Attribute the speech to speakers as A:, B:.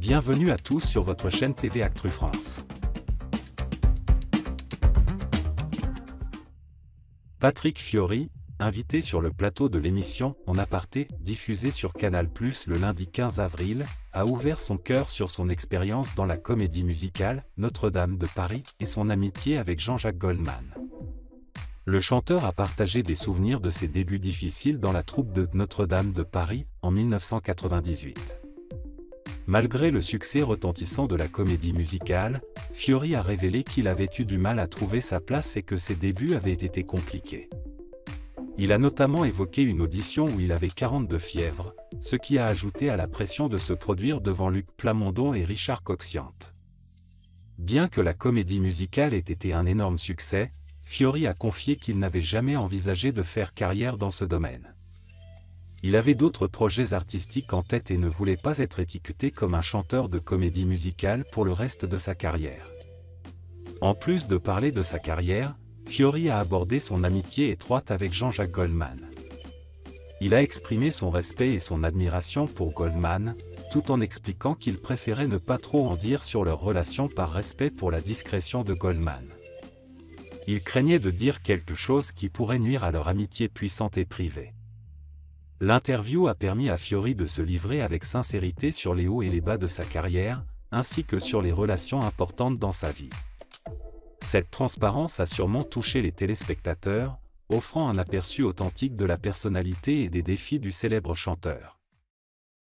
A: Bienvenue à tous sur votre chaîne TV Actu France. Patrick Fiori, invité sur le plateau de l'émission En aparté, diffusée sur Canal+, le lundi 15 avril, a ouvert son cœur sur son expérience dans la comédie musicale Notre-Dame de Paris et son amitié avec Jean-Jacques Goldman. Le chanteur a partagé des souvenirs de ses débuts difficiles dans la troupe de Notre-Dame de Paris en 1998. Malgré le succès retentissant de la comédie musicale, Fiori a révélé qu'il avait eu du mal à trouver sa place et que ses débuts avaient été compliqués. Il a notamment évoqué une audition où il avait 42 fièvres, ce qui a ajouté à la pression de se produire devant Luc Plamondon et Richard Coxiante. Bien que la comédie musicale ait été un énorme succès, Fiori a confié qu'il n'avait jamais envisagé de faire carrière dans ce domaine. Il avait d'autres projets artistiques en tête et ne voulait pas être étiqueté comme un chanteur de comédie musicale pour le reste de sa carrière. En plus de parler de sa carrière, Fiori a abordé son amitié étroite avec Jean-Jacques Goldman. Il a exprimé son respect et son admiration pour Goldman, tout en expliquant qu'il préférait ne pas trop en dire sur leur relation par respect pour la discrétion de Goldman. Il craignait de dire quelque chose qui pourrait nuire à leur amitié puissante et privée. L'interview a permis à Fiori de se livrer avec sincérité sur les hauts et les bas de sa carrière, ainsi que sur les relations importantes dans sa vie. Cette transparence a sûrement touché les téléspectateurs, offrant un aperçu authentique de la personnalité et des défis du célèbre chanteur.